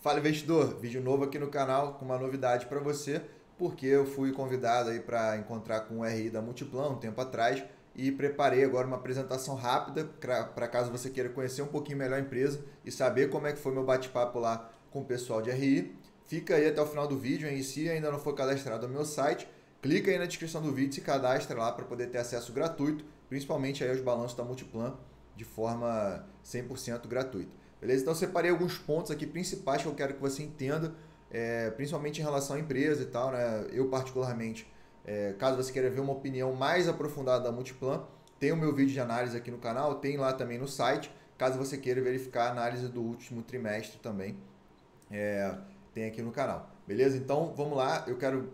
Fala investidor, vídeo novo aqui no canal com uma novidade para você, porque eu fui convidado aí para encontrar com o RI da Multiplan um tempo atrás e preparei agora uma apresentação rápida para caso você queira conhecer um pouquinho melhor a empresa e saber como é que foi meu bate-papo lá com o pessoal de RI. Fica aí até o final do vídeo, e se ainda não for cadastrado no meu site, clica aí na descrição do vídeo e se cadastra lá para poder ter acesso gratuito, principalmente aí aos balanços da Multiplan de forma 100% gratuita. Beleza? Então, separei alguns pontos aqui principais que eu quero que você entenda, é, principalmente em relação à empresa e tal. Né? Eu, particularmente, é, caso você queira ver uma opinião mais aprofundada da Multiplan, tem o meu vídeo de análise aqui no canal, tem lá também no site. Caso você queira verificar a análise do último trimestre também, é, tem aqui no canal. Beleza? Então vamos lá. Eu quero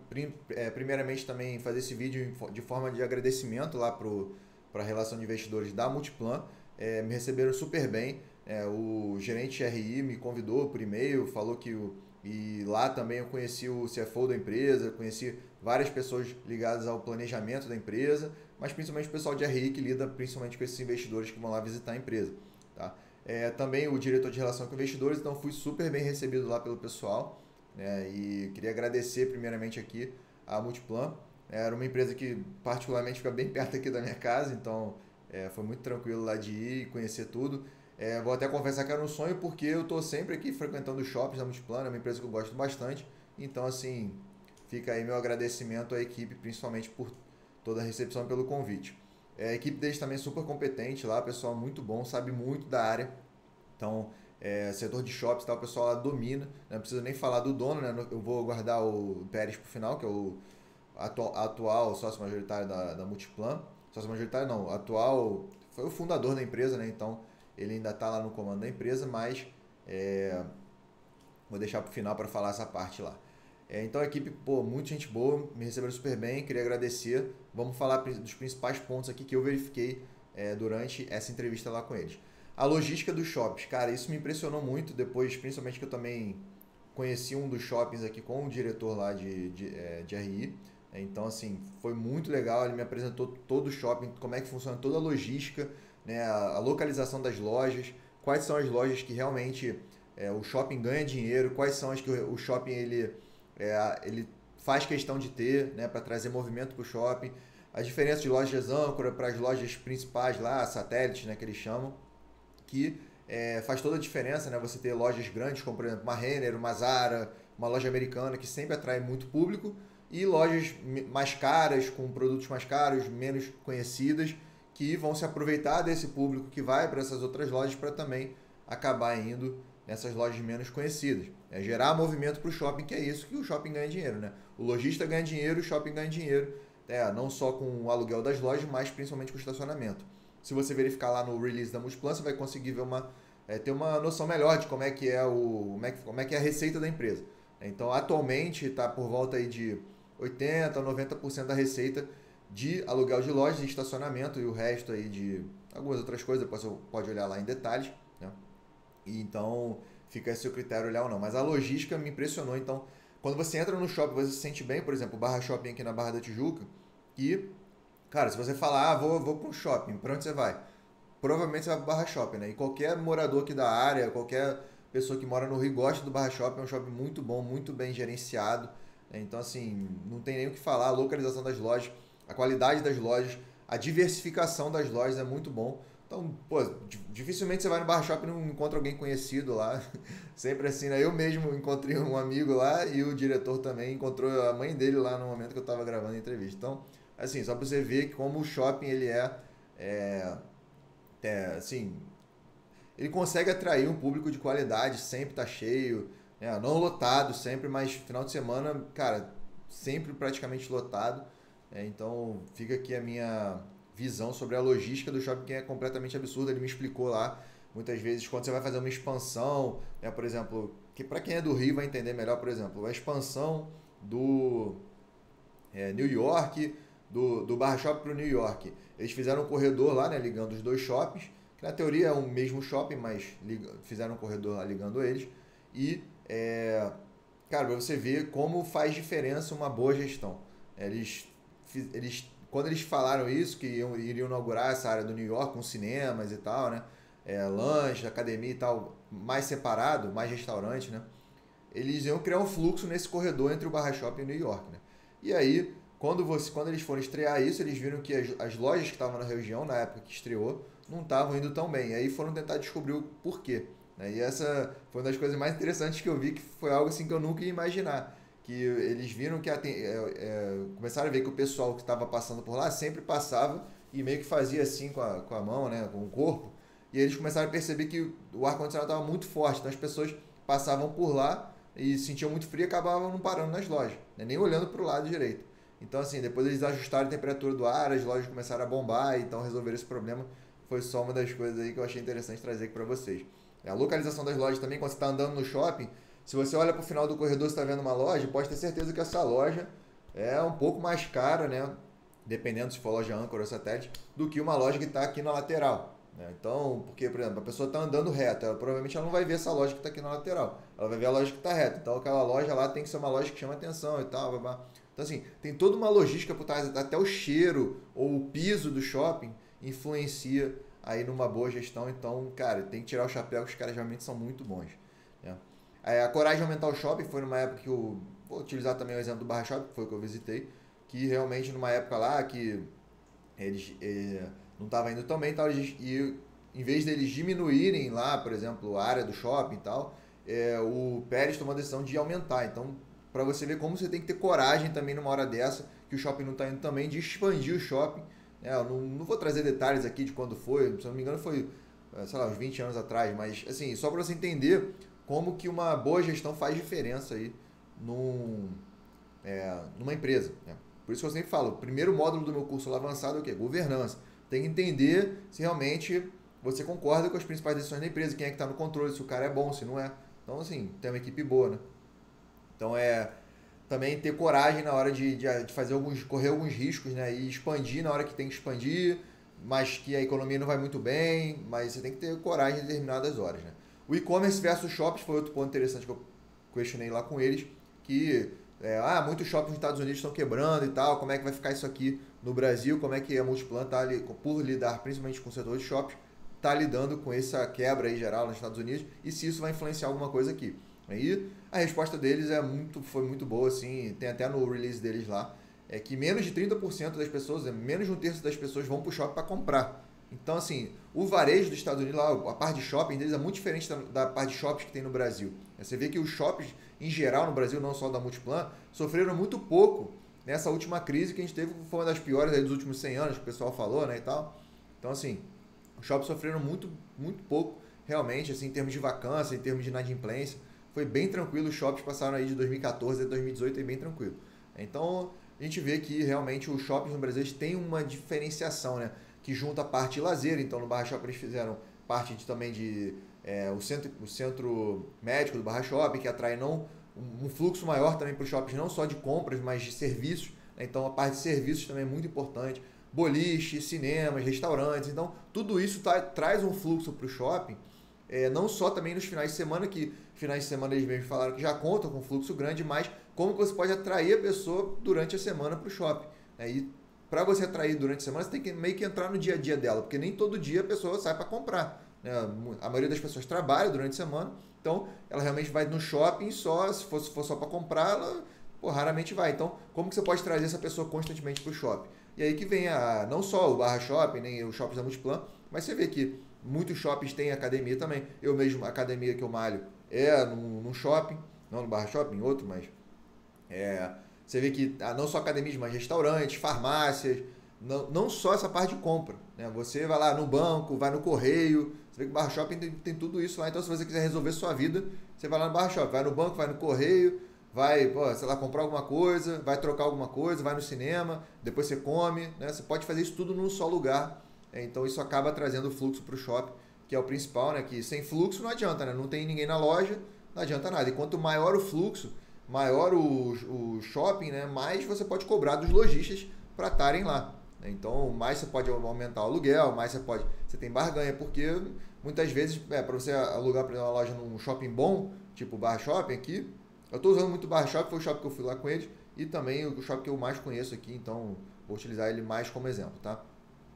é, primeiramente também fazer esse vídeo de forma de agradecimento lá para a relação de investidores da Multiplan. É, me receberam super bem. É, o gerente RI me convidou por e-mail, falou que o, e lá também eu conheci o CFO da empresa, conheci várias pessoas ligadas ao planejamento da empresa, mas principalmente o pessoal de RI que lida principalmente com esses investidores que vão lá visitar a empresa. Tá? É, também o diretor de relação com investidores, então fui super bem recebido lá pelo pessoal né? e queria agradecer primeiramente aqui a Multiplan. Era uma empresa que particularmente fica bem perto aqui da minha casa, então é, foi muito tranquilo lá de ir e conhecer tudo. É, vou até confessar que era um sonho porque eu estou sempre aqui frequentando shoppings da Multiplano, é uma empresa que eu gosto bastante. Então, assim, fica aí meu agradecimento à equipe, principalmente por toda a recepção pelo convite. É, a equipe deles também é super competente lá, pessoal muito bom, sabe muito da área. Então, é, setor de shops, tá, o pessoal lá domina, né? não precisa nem falar do dono, né? eu vou guardar o Pérez para o final, que é o atual, atual sócio majoritário da, da Multiplan. Sócio majoritário não, atual, foi o fundador da empresa, né? então ele ainda está lá no comando da empresa, mas é, vou deixar para o final para falar essa parte lá. É, então a equipe, pô, muita gente boa, me receberam super bem, queria agradecer. Vamos falar dos principais pontos aqui que eu verifiquei é, durante essa entrevista lá com eles. A logística dos shops, cara, isso me impressionou muito depois, principalmente que eu também conheci um dos shoppings aqui com o diretor lá de, de, é, de RI. Então, assim, foi muito legal. Ele me apresentou todo o shopping, como é que funciona toda a logística né, a, localização das lojas, quais são as lojas que realmente é, o shopping ganha dinheiro, quais são as que o shopping ele, é, ele faz questão de ter né, para trazer movimento para o shopping, as diferenças de lojas âncora para as lojas principais lá, satélites né, que eles chamam, que é, faz toda a diferença né, você ter lojas grandes, como por exemplo uma Renner, uma Zara, uma loja americana que sempre atrai muito público, e lojas mais caras, com produtos mais caros, menos conhecidas, que vão se aproveitar desse público que vai para essas outras lojas para também acabar indo nessas lojas menos conhecidas. É gerar movimento para o shopping, que é isso que o shopping ganha dinheiro. Né? O lojista ganha dinheiro, o shopping ganha dinheiro, é, não só com o aluguel das lojas, mas principalmente com o estacionamento. Se você verificar lá no release da Multiplan, você vai conseguir ver uma, é, ter uma noção melhor de como é que é, o, como é, que, como é, que é a receita da empresa. Então, atualmente está por volta aí de 80% a 90% da receita de aluguel de lojas e estacionamento e o resto aí de algumas outras coisas, depois você pode olhar lá em detalhes. Né? E então fica esse seu critério olhar ou não. Mas a logística me impressionou. Então, quando você entra no shopping, você se sente bem, por exemplo, Barra Shopping aqui na Barra da Tijuca, e, cara, se você falar, ah, vou, vou para um shopping, para onde você vai? Provavelmente você vai para Barra Shopping, né? E qualquer morador aqui da área, qualquer pessoa que mora no Rio gosta do Barra Shopping, é um shopping muito bom, muito bem gerenciado. Né? Então, assim, não tem nem o que falar, a localização das lojas a qualidade das lojas, a diversificação das lojas é muito bom. Então, pô, dificilmente você vai no bar shopping e não encontra alguém conhecido lá. Sempre assim, né? Eu mesmo encontrei um amigo lá e o diretor também encontrou a mãe dele lá no momento que eu estava gravando a entrevista. Então, assim, só para você ver como o shopping ele é, é, é, assim, ele consegue atrair um público de qualidade, sempre tá cheio, né? não lotado sempre, mas final de semana, cara, sempre praticamente lotado. É, então fica aqui a minha visão sobre a logística do shopping que é completamente absurda. Ele me explicou lá muitas vezes quando você vai fazer uma expansão, né, por exemplo, que para quem é do Rio vai entender melhor, por exemplo, a expansão do é, New York, do, do Barra Shopping para o New York. Eles fizeram um corredor lá, né, ligando os dois shoppings, que na teoria é o mesmo shopping, mas fizeram um corredor lá ligando eles. E, é, cara, para você ver como faz diferença uma boa gestão. Eles eles quando eles falaram isso, que iam, iriam inaugurar essa área do New York com cinemas e tal, né? É, lanche, academia e tal, mais separado, mais restaurante, né? eles iam criar um fluxo nesse corredor entre o Barra Shopping e o New York, né? E aí, quando, você, quando eles foram estrear isso, eles viram que as, as lojas que estavam na região, na época que estreou, não estavam indo tão bem. E aí foram tentar descobrir o porquê. Né? E essa foi uma das coisas mais interessantes que eu vi, que foi algo assim que eu nunca ia imaginar. Que eles viram que... É, é, começaram a ver que o pessoal que estava passando por lá sempre passava e meio que fazia assim com a, com a mão, né? com o corpo. E eles começaram a perceber que o ar-condicionado estava muito forte. Então as pessoas passavam por lá e sentiam muito frio e acabavam não parando nas lojas, né? nem olhando para o lado direito. Então, assim, depois eles ajustaram a temperatura do ar, as lojas começaram a bombar, então resolveram esse problema. Foi só uma das coisas aí que eu achei interessante trazer aqui para vocês. A localização das lojas também, quando você está andando no shopping, se você olha para o final do corredor está vendo uma loja, pode ter certeza que essa loja é um pouco mais cara, né? Dependendo se for loja âncora ou satélite, do que uma loja que está aqui na lateral. Né? Então, porque, por exemplo, a pessoa está andando reta, ela, provavelmente ela não vai ver essa loja que está aqui na lateral. Ela vai ver a loja que está reta. Então, aquela loja lá tem que ser uma loja que chama atenção e tal. Blá, blá. Então, assim, tem toda uma logística por trás, até o cheiro ou o piso do shopping influencia aí numa boa gestão. Então, cara, tem que tirar o chapéu, que os caras realmente são muito bons. Né? A coragem de aumentar o shopping foi numa época que eu vou utilizar também o exemplo do Barra Shopping, que foi o que eu visitei, que realmente numa época lá que eles eh, não estavam indo tão bem, então eles, e em vez deles diminuírem lá, por exemplo, a área do shopping e tal, é, o Pérez tomou a decisão de aumentar. Então, para você ver como você tem que ter coragem também numa hora dessa, que o shopping não está indo também, de expandir o shopping. É, eu não, não vou trazer detalhes aqui de quando foi, se não me engano foi, é, sei lá, uns 20 anos atrás, mas assim, só para você entender como que uma boa gestão faz diferença aí num, é, numa empresa. Né? Por isso que eu sempre falo, o primeiro módulo do meu curso lá avançado é o quê? Governança. Tem que entender se realmente você concorda com as principais decisões da empresa, quem é que está no controle, se o cara é bom, se não é. Então, assim, tem uma equipe boa, né? Então, é também ter coragem na hora de, de, de, fazer alguns, correr alguns riscos, né? E expandir na hora que tem que expandir, mas que a economia não vai muito bem, mas você tem que ter coragem em determinadas horas, né? O e-commerce versus shops foi outro ponto interessante que eu questionei lá com eles, que é, ah, muitos shoppings nos Estados Unidos estão quebrando e tal, como é que vai ficar isso aqui no Brasil, como é que a Multiplan está ali, por lidar principalmente com o setor de shopping, está lidando com essa quebra aí geral nos Estados Unidos e se isso vai influenciar alguma coisa aqui. Aí a resposta deles é muito, foi muito boa, assim, tem até no release deles lá, é que menos de 30% das pessoas, é, menos de um terço das pessoas vão para o shopping para comprar. Então, assim, o varejo dos Estados Unidos, lá, a parte de shopping deles é muito diferente da, da parte de shoppings que tem no Brasil. Você vê que os shoppings, em geral, no Brasil, não só da Multiplan, sofreram muito pouco nessa última crise que a gente teve, foi uma das piores dos últimos 100 anos, que o pessoal falou, né, e tal. Então, assim, os shoppings sofreram muito, muito pouco, realmente, assim, em termos de vacância, em termos de inadimplência. Foi bem tranquilo, os shoppings passaram aí de 2014 a 2018 e bem tranquilo. Então, a gente vê que realmente os shoppings no Brasil têm uma diferenciação, né? Que junta a parte de lazer, então no Barra Shopping eles fizeram parte de, também de é, o, centro, o centro médico do Barra Shopping, que atrai não, um fluxo maior também para os shoppings, não só de compras, mas de serviços. Né? Então a parte de serviços também é muito importante boliche, cinemas, restaurantes. Então, tudo isso tá, traz um fluxo para o shopping, é, não só também nos finais de semana, que finais de semana eles mesmos falaram que já contam com fluxo grande, mas como você pode atrair a pessoa durante a semana para o shopping. Né? E para você atrair durante a semana, você tem que meio que entrar no dia a dia dela, porque nem todo dia a pessoa sai para comprar. Né? A maioria das pessoas trabalha durante a semana, então ela realmente vai no shopping só, se for, se for só para comprar, ela pô, raramente vai. Então, como que você pode trazer essa pessoa constantemente para o shopping? E aí que vem a, não só o Barra Shopping, nem os shoppings da Multiplan, mas você vê que muitos shoppings têm academia também. Eu mesmo, a academia que eu malho é num, shopping, não no Barra Shopping, outro, mas é, você vê que ah, não só academias, mas restaurantes, farmácias, não, não só essa parte de compra. Né? Você vai lá no banco, vai no correio, você vê que o Barra Shopping tem, tem tudo isso lá. Então, se você quiser resolver sua vida, você vai lá no Barra Shopping, vai no banco, vai no correio, vai, pô, sei lá, comprar alguma coisa, vai trocar alguma coisa, vai no cinema, depois você come, né? Você pode fazer isso tudo num só lugar. É, então isso acaba trazendo fluxo para o shopping, que é o principal, né? Que sem fluxo não adianta, né? Não tem ninguém na loja, não adianta nada. E quanto maior o fluxo, maior o, o shopping, né? Mais você pode cobrar dos lojistas para estarem lá. Então, mais você pode aumentar o aluguel, mais você pode. Você tem barganha, porque muitas vezes, é, para você alugar para uma loja num shopping bom, tipo Bar Shopping aqui, eu estou usando muito Bar Shop, foi o shopping que eu fui lá com eles, e também o shopping que eu mais conheço aqui, então vou utilizar ele mais como exemplo, tá?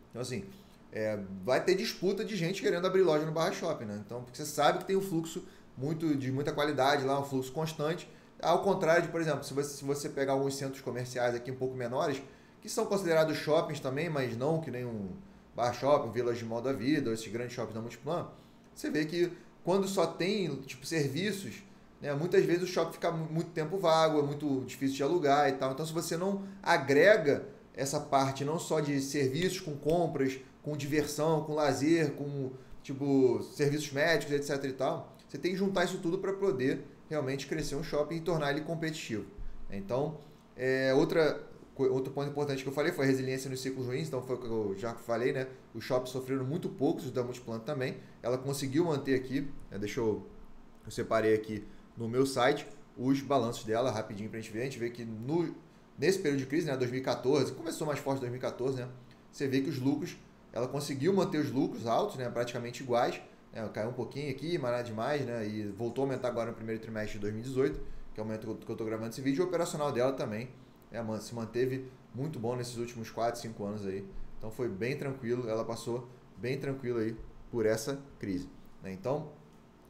Então, assim, é, vai ter disputa de gente querendo abrir loja no Barra Shopping, né? Então, porque você sabe que tem um fluxo muito de muita qualidade lá, um fluxo constante. Ao contrário de, por exemplo, se você, se você pegar alguns centros comerciais aqui um pouco menores, que são considerados shoppings também, mas não que nem um bar shopping, um village mall da vida, ou esses grandes shoppings da Multiplan, você vê que quando só tem tipo serviços, né, muitas vezes o shopping fica muito tempo vago, é muito difícil de alugar e tal. Então, se você não agrega essa parte não só de serviços com compras, com diversão, com lazer, com tipo serviços médicos, etc e tal, você tem que juntar isso tudo para poder realmente crescer um shopping e tornar ele competitivo. Então, é, outra, outro ponto importante que eu falei foi a resiliência nos ciclos ruins, então foi o que eu já falei, né? Os shoppings sofreram muito poucos, os da Multiplan também. Ela conseguiu manter aqui, né? deixa eu, eu separei aqui no meu site os balanços dela rapidinho para a gente ver. A gente vê que no, nesse período de crise, né, 2014, começou mais forte em 2014, né? Você vê que os lucros, ela conseguiu manter os lucros altos, né, praticamente iguais, né, caiu um pouquinho aqui, mas nada demais, né, e voltou a aumentar agora no primeiro trimestre de 2018, que é o momento que eu estou gravando esse vídeo, o operacional dela também né, se manteve muito bom nesses últimos 4, 5 anos aí. Então foi bem tranquilo, ela passou bem tranquilo aí por essa crise. Né? Então,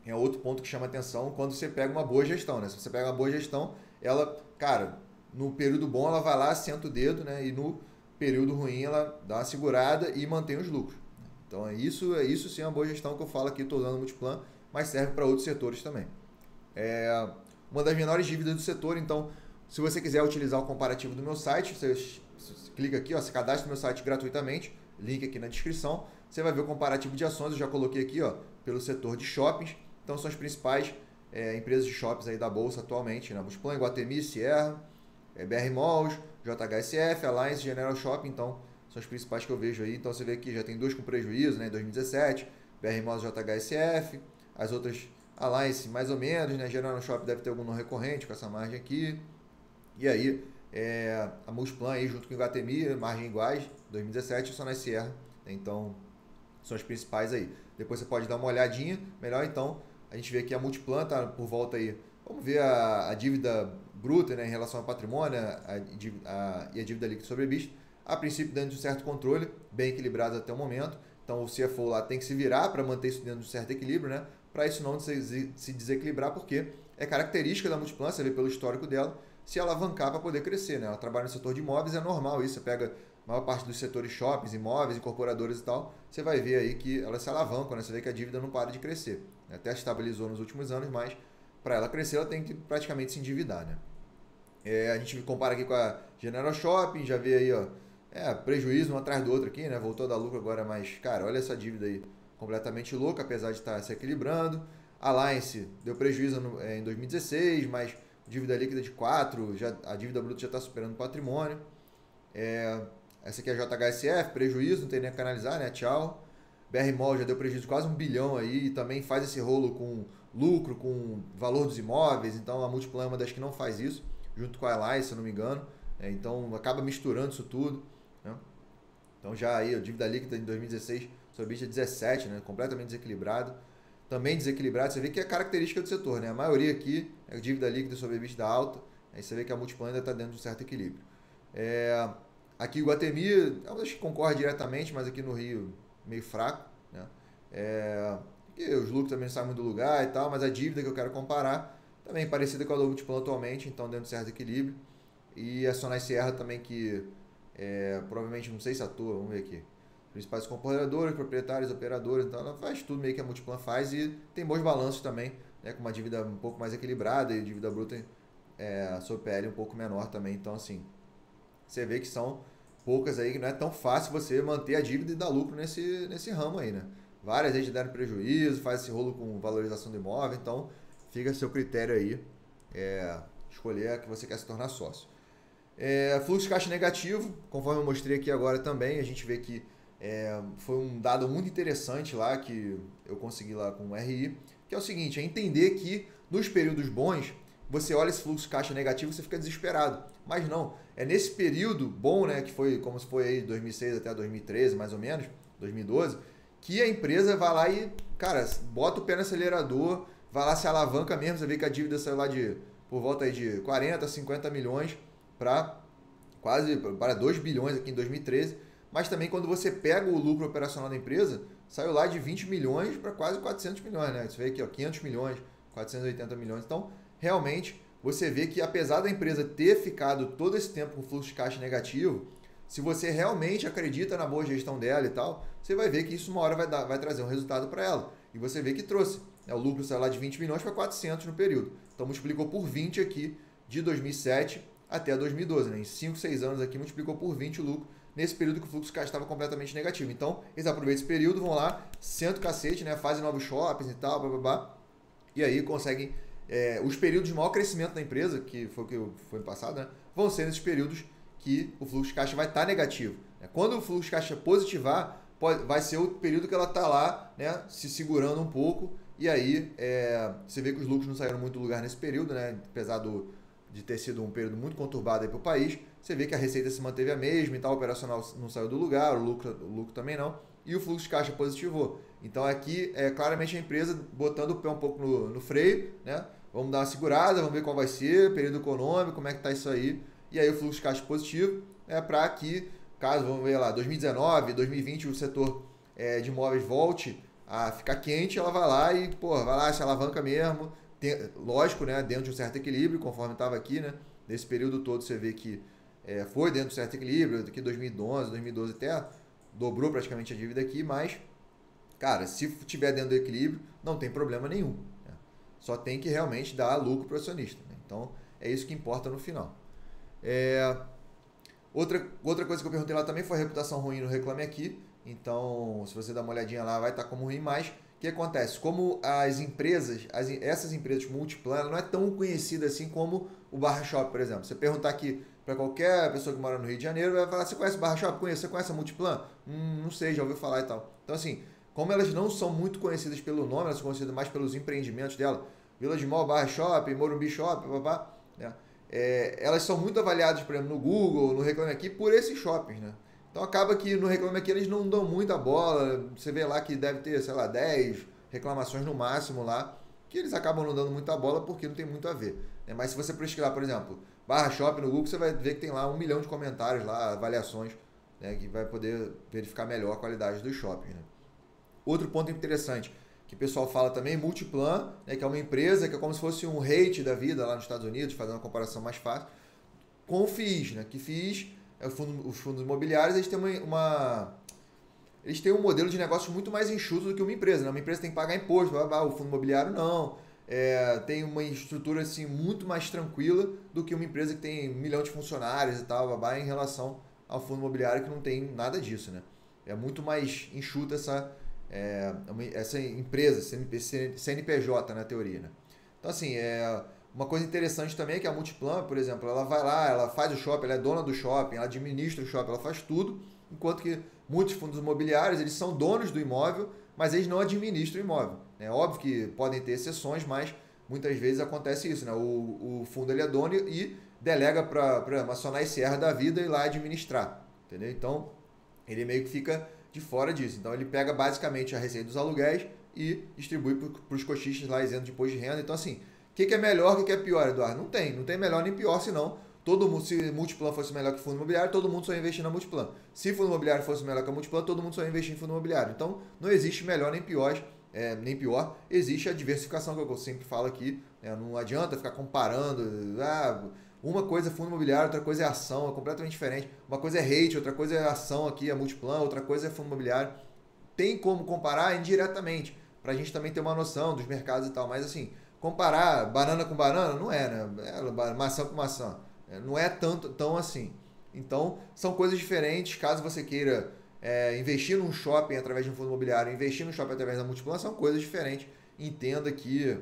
é outro ponto que chama atenção quando você pega uma boa gestão, né? Se você pega uma boa gestão, ela, cara, no período bom ela vai lá, senta o dedo, né? E no período ruim ela dá uma segurada e mantém os lucros. Então é isso, é isso sim é uma boa gestão que eu falo aqui, estou usando o Multiplan, mas serve para outros setores também. É uma das menores dívidas do setor, então se você quiser utilizar o comparativo do meu site, você, clica aqui, ó, se cadastra no meu site gratuitamente, link aqui na descrição. Você vai ver o comparativo de ações, eu já coloquei aqui ó, pelo setor de shoppings. Então são as principais é, empresas de shoppings aí da Bolsa atualmente, né? Busplan, Guatemi, Sierra, é, BR Malls, JHSF, Alliance, General Shopping, então são as principais que eu vejo aí. Então você vê que já tem dois com prejuízo, né? Em 2017, BR Malls JHSF, as outras Alliance mais ou menos, né? General Shopping deve ter algum não recorrente com essa margem aqui. E aí, é, a Multiplan aí junto com o Iguatemi, margem iguais, 2017, só na Sierra. Então, são as principais aí. Depois você pode dar uma olhadinha. Melhor então, a gente vê que a Multiplan tá por volta aí. Vamos ver a, a dívida bruta né, em relação ao patrimônio a, a, e a dívida líquida sobre. A princípio, dentro de um certo controle, bem equilibrado até o momento. Então, o CFO lá tem que se virar para manter isso dentro de um certo equilíbrio, né? Para isso não se, se desequilibrar, porque é característica da Multiplan, você vê pelo histórico dela, se alavancar para poder crescer. Né? Ela trabalha no setor de imóveis, é normal isso. Você pega a maior parte dos setores shoppings, imóveis, incorporadores e tal, você vai ver aí que ela se alavanca, né? você vê que a dívida não para de crescer. Até estabilizou nos últimos anos, mas para ela crescer ela tem que praticamente se endividar. Né? É, a gente compara aqui com a General Shopping, já vê aí ó, é, prejuízo um atrás do outro aqui, né? voltou a dar lucro agora, mas cara, olha essa dívida aí completamente louca, apesar de estar se equilibrando. Alliance deu prejuízo no, é, em 2016, mas dívida líquida de 4, já, a dívida bruta já está superando o patrimônio. É, essa aqui é a JHSF, prejuízo, não tem nem a canalizar, né? Tchau. BR Mall já deu prejuízo de quase um bilhão aí e também faz esse rolo com lucro, com valor dos imóveis. Então a Multiplan é uma das que não faz isso, junto com a Alliance, se eu não me engano. É, então acaba misturando isso tudo. Então já aí a dívida líquida em 2016 sobre 17, né? completamente desequilibrado também desequilibrado. Você vê que é característica do setor, né? A maioria aqui é dívida líquida sobre EBITDA alta. Aí você vê que a Multiplan ainda está dentro de um certo equilíbrio. É, aqui o Guatemi, eu acho que concorre diretamente, mas aqui no Rio meio fraco, né? É, os lucros também saem do lugar e tal, mas a dívida que eu quero comparar também é parecida com a do Multiplan atualmente, então dentro de certo equilíbrio. E a Sonai Serra também que é, provavelmente, não sei se atua, vamos ver aqui principais comportadores, proprietários, operadores, então ela faz tudo meio que a Multiplan faz e tem bons balanços também, né, com uma dívida um pouco mais equilibrada e dívida bruta é, sobre PL um pouco menor também, então assim, você vê que são poucas aí que não é tão fácil você manter a dívida e dar lucro nesse, nesse ramo aí, né? Várias vezes deram prejuízo, faz esse rolo com valorização do imóvel, então fica a seu critério aí, é, escolher a que você quer se tornar sócio. É, fluxo de caixa negativo, conforme eu mostrei aqui agora também, a gente vê que é, foi um dado muito interessante lá que eu consegui lá com o RI, que é o seguinte, é entender que nos períodos bons, você olha esse fluxo de caixa negativo, você fica desesperado. Mas não, é nesse período bom, né, que foi como se foi aí 2006 até 2013, mais ou menos, 2012, que a empresa vai lá e, cara, bota o pé no acelerador, vai lá se alavanca mesmo, você vê que a dívida saiu lá de por volta aí de 40, 50 milhões para quase para 2 bilhões aqui em 2013 mas também quando você pega o lucro operacional da empresa, saiu lá de 20 milhões para quase 400 milhões, né? Você vê aqui, ó, 500 milhões 480 milhões. Então, realmente, você vê que apesar da empresa ter ficado todo esse tempo com fluxo de caixa negativo, se você realmente acredita na boa gestão dela e tal, você vai ver que isso uma hora vai, dar, vai trazer um resultado para ela. E você vê que trouxe. Né? O lucro saiu lá de 20 milhões para 400 no período. Então multiplicou por 20 aqui de 2007 até 2012. Né? Em 5, 6 anos aqui multiplicou por 20 o lucro nesse período que o fluxo de caixa estava completamente negativo. Então, eles aproveitam esse período, vão lá, sentam o cacete, né? fazem novos shoppings e tal, blá, blá, blá, e aí conseguem... É, os períodos de maior crescimento da empresa, que foi que foi passado, né? vão ser nesses períodos que o fluxo de caixa vai estar tá negativo. Né? Quando o fluxo de caixa positivar, pode, vai ser o período que ela está lá né, se segurando um pouco. E aí é, você vê que os lucros não saíram muito do lugar nesse período, né? apesar do, de ter sido um período muito conturbado para o país. Você vê que a receita se manteve a mesma e tal, o operacional não saiu do lugar, o lucro, o lucro também não. E o fluxo de caixa positivou. Então aqui é claramente a empresa botando o pé um pouco no, no freio, né? Vamos dar uma segurada, vamos ver qual vai ser, período econômico, como é que está isso aí e aí o fluxo de caixa positivo é para que, caso, vamos ver lá, 2019, 2020 o setor é, de imóveis volte a ficar quente, ela vai lá e, pô, vai lá, se alavanca mesmo, tem, lógico, né, dentro de um certo equilíbrio, conforme estava aqui, né, nesse período todo você vê que é, foi dentro de um certo equilíbrio, aqui 2011, 2012 até dobrou praticamente a dívida aqui, mas, cara, se tiver dentro do equilíbrio, não tem problema nenhum. Né? Só tem que realmente dar lucro para o acionista. Né? Então, é isso que importa no final. É, outra, outra coisa que eu perguntei lá também foi a reputação ruim no Reclame Aqui. Então, se você dar uma olhadinha lá, vai estar como ruim, mas que acontece? Como as empresas, as, essas empresas multiplan, não é tão conhecida assim como o Barra Shop, por exemplo. Você perguntar aqui para qualquer pessoa que mora no Rio de Janeiro, vai falar: Você conhece o Barra Shop? Conheço. Você conhece a Multiplan? Hum, não sei, já ouviu falar e tal. Então, assim, como elas não são muito conhecidas pelo nome, elas são conhecidas mais pelos empreendimentos dela, Vila de Mall, Barra Shop, Morumbi Shop, babá, né? é, elas são muito avaliadas, por exemplo, no Google, no Reclame Aqui, por esses shoppings, né? Então acaba que no Reclame Aqui eles não dão muita bola. Você vê lá que deve ter, sei lá, 10 reclamações no máximo lá, que eles acabam não dando muita bola porque não tem muito a ver. Né? Mas se você pesquisar, por exemplo, barra shopping no Google, você vai ver que tem lá um milhão de comentários lá, avaliações, né? que vai poder verificar melhor a qualidade dos shoppings. Né? Outro ponto interessante, que o pessoal fala também, Multiplan, né, que é uma empresa que é como se fosse um rate da vida lá nos Estados Unidos, fazendo uma comparação mais fácil, com o FIIs, né, que FIIs, o fundo, os fundos imobiliários, eles têm uma, uma, eles têm um modelo de negócio muito mais enxuto do que uma empresa. Né? Uma empresa tem que pagar imposto, o fundo imobiliário não. É, tem uma estrutura assim muito mais tranquila do que uma empresa que tem um milhão de funcionários e tal, babá, em relação ao fundo imobiliário que não tem nada disso, né? É muito mais enxuta essa, é, essa empresa, CNPJ na teoria. Né? Então, assim, é, uma coisa interessante também é que a Multiplan, por exemplo, ela vai lá, ela faz o shopping, ela é dona do shopping, ela administra o shopping, ela faz tudo, enquanto que muitos fundos imobiliários, eles são donos do imóvel, mas eles não administram o imóvel. É óbvio que podem ter exceções, mas muitas vezes acontece isso, né? O, o fundo ele é dono e delega para a Sonai Serra da vida ir lá administrar, entendeu? Então, ele meio que fica de fora disso. Então ele pega basicamente a receita dos aluguéis e distribui para os coxistas lá isento de imposto de renda. Então assim, o que, que, é melhor, o que, que, é pior, Eduardo? Não tem, não tem melhor nem pior, senão todo mundo, se Multiplan fosse melhor que fundo imobiliário, todo mundo só ia investir na Multiplan. Se fundo imobiliário fosse melhor que a Multiplan, todo mundo só ia investir em fundo imobiliário. Então não existe melhor nem pior, é, nem pior, existe a diversificação que eu sempre falo aqui. Né? Não adianta ficar comparando. Ah, uma coisa é fundo imobiliário, outra coisa é ação, é completamente diferente. Uma coisa é rate, outra coisa é ação aqui, a Multiplan, outra coisa é fundo imobiliário. Tem como comparar indiretamente, para a gente também ter uma noção dos mercados e tal. Mas assim, comparar banana com banana não é, né? É maçã com maçã. É, não é tanto tão assim. Então, são coisas diferentes. Caso você queira é, investir num shopping através de um fundo imobiliário, investir no shopping através da Multiplan, são coisas diferentes. Entenda que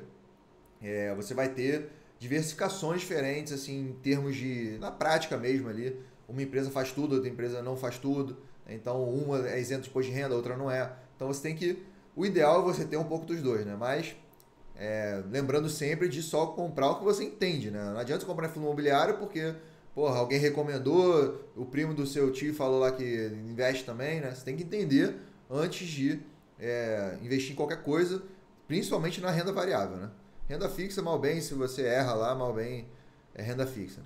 é, você vai ter diversificações diferentes, assim, em termos de. na prática mesmo ali. Uma empresa faz tudo, outra empresa não faz tudo. Então, uma é isenta de imposto de renda, a outra não é. Então, você tem que. O ideal é você ter um pouco dos dois, né? Mas, é, lembrando sempre de só comprar o que você entende, né? Não adianta você comprar fundo imobiliário porque, porra, alguém recomendou, o primo do seu tio falou lá que investe também, né? Você tem que entender antes de é, investir em qualquer coisa, principalmente na renda variável, né? Renda fixa, mal bem, se você erra lá, mal bem, é renda fixa.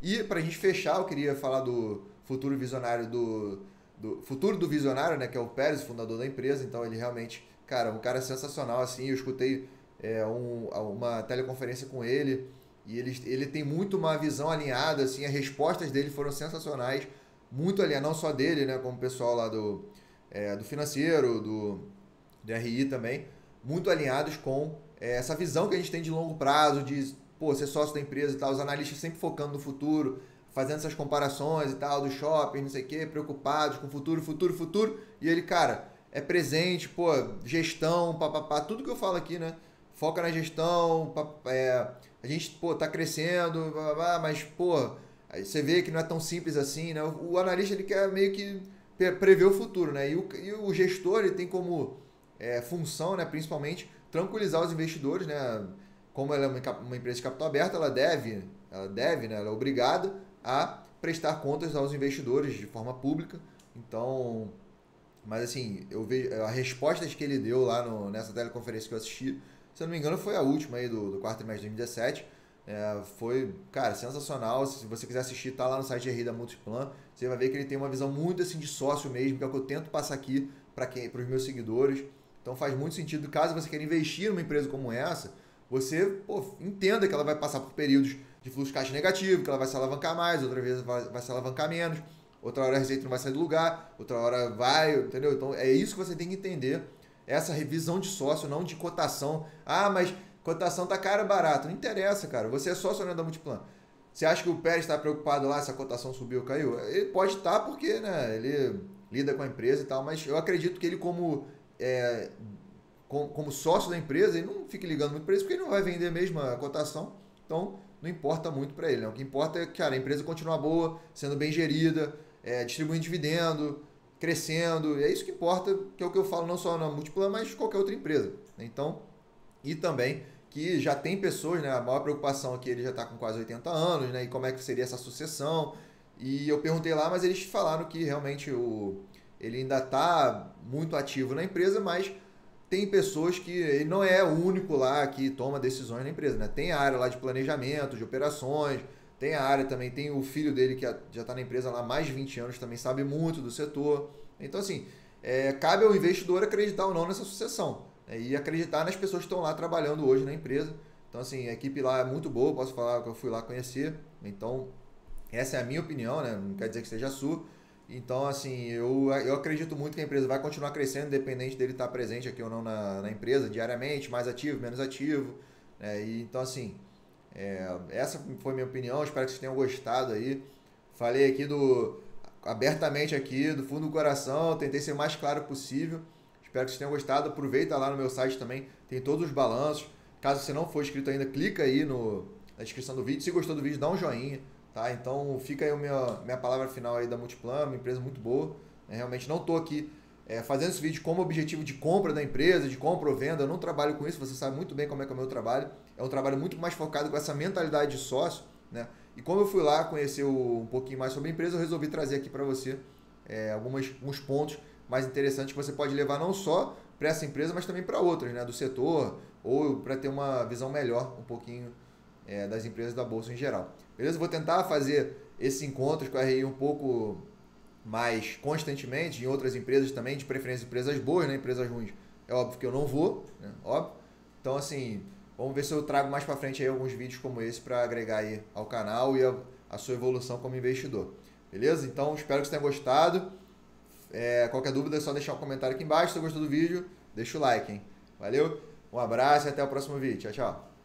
E para a gente fechar, eu queria falar do futuro visionário do, do futuro do visionário, né, que é o Pérez, fundador da empresa. Então ele realmente, cara, um cara sensacional assim. Eu escutei é, um, uma teleconferência com ele e ele, ele tem muito uma visão alinhada, assim, as respostas dele foram sensacionais, muito alinhadas, não só dele, né, como o pessoal lá do, é, do financeiro, do, do RI também, muito alinhados com é, essa visão que a gente tem de longo prazo, de pô, ser sócio da empresa e tal, os analistas sempre focando no futuro, fazendo essas comparações e tal, do shopping, não sei o quê, preocupados com futuro, futuro, futuro, e ele, cara, é presente, pô, gestão, papapá, tudo que eu falo aqui, né? Foca na gestão, é, a gente, pô, tá crescendo, mas, pô, você vê que não é tão simples assim, né? O analista, ele quer meio que prever o futuro, né? E o, e o gestor, ele tem como é, função, né, principalmente, tranquilizar os investidores, né? Como ela é uma empresa de capital aberto, ela deve, ela deve, né? Ela é obrigada a prestar contas aos investidores de forma pública. Então, mas assim, eu vejo as respostas que ele deu lá no, nessa teleconferência que eu assisti, se eu não me engano, foi a última aí do, do quarto trimestre de 2017. É, foi, cara, sensacional. Se você quiser assistir, tá lá no site de da Multiplan. Você vai ver que ele tem uma visão muito assim de sócio mesmo, que é o que eu tento passar aqui para os meus seguidores. Então faz muito sentido, caso você queira investir numa empresa como essa, você pô, entenda que ela vai passar por períodos de fluxo de caixa negativo, que ela vai se alavancar mais, outra vez vai, vai se alavancar menos, outra hora a receita não vai sair do lugar, outra hora vai, entendeu? Então é isso que você tem que entender essa revisão de sócio, não de cotação. Ah, mas cotação tá cara ou barato. Não interessa, cara. Você é sócio da Multiplan. Você acha que o Pérez está preocupado lá se a cotação subiu ou caiu? Ele pode estar porque né, ele lida com a empresa e tal, mas eu acredito que ele, como, é, como, como, sócio da empresa, ele não fique ligando muito para isso, porque ele não vai vender mesmo a cotação. Então, não importa muito para ele. Né? O que importa é que a empresa continua boa, sendo bem gerida, é, distribuindo dividendo, crescendo. É isso que importa, que é o que eu falo não só na Multiplan, mas qualquer outra empresa. Então, e também que já tem pessoas, né? A maior preocupação aqui, ele já está com quase 80 anos, né? E como é que seria essa sucessão. E eu perguntei lá, mas eles falaram que realmente o, ele ainda está muito ativo na empresa, mas tem pessoas que ele não é o único lá que toma decisões na empresa, né? Tem a área lá de planejamento, de operações, tem a área também, tem o filho dele que já está na empresa lá há mais de 20 anos, também sabe muito do setor. Então, assim, é, cabe ao investidor acreditar ou não nessa sucessão né? e acreditar nas pessoas que estão lá trabalhando hoje na empresa. Então, assim, a equipe lá é muito boa, posso falar que eu fui lá conhecer. Então, essa é a minha opinião, né? Não quer dizer que seja a sua. Então, assim, eu, eu acredito muito que a empresa vai continuar crescendo, independente dele estar presente aqui ou não na, na empresa, diariamente, mais ativo, menos ativo. Né? E, então, assim, é, essa foi minha opinião, espero que vocês tenham gostado aí. Falei aqui do abertamente aqui, do fundo do coração, tentei ser o mais claro possível. Espero que vocês tenham gostado. Aproveita lá no meu site também, tem todos os balanços. Caso você não for inscrito ainda, clica aí no, na descrição do vídeo. Se gostou do vídeo, dá um joinha, tá? Então fica aí a minha, minha palavra final aí da Multiplan, uma empresa muito boa. Eu realmente não estou aqui é, fazendo esse vídeo como objetivo de compra da empresa, de compra ou venda. Eu não trabalho com isso, você sabe muito bem como é que é o meu trabalho. É um trabalho muito mais focado com essa mentalidade de sócio, né? E como eu fui lá conhecer um pouquinho mais sobre a empresa, eu resolvi trazer aqui para você é, algumas, alguns pontos mais interessantes que você pode levar não só para essa empresa, mas também para outras, né? Do setor, ou para ter uma visão melhor um pouquinho é, das empresas da Bolsa em geral. Beleza? Vou tentar fazer esses encontros com a RI um pouco mais constantemente em outras empresas também, de preferência empresas boas, né? empresas ruins. É óbvio que eu não vou, né? óbvio. Então, assim, vamos ver se eu trago mais para frente aí alguns vídeos como esse para agregar aí ao canal e a, a, sua evolução como investidor. Beleza? Então, espero que você tenha gostado. É, qualquer dúvida é só deixar um comentário aqui embaixo. Se você gostou do vídeo, deixa o like, hein? Valeu? Um abraço e até o próximo vídeo. Tchau, tchau.